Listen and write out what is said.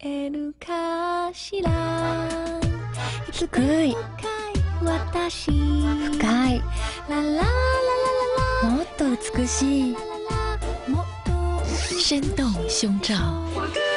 えるかしら？低い。私。深い。ララララララ。もっと美しい。もっ生动胸罩。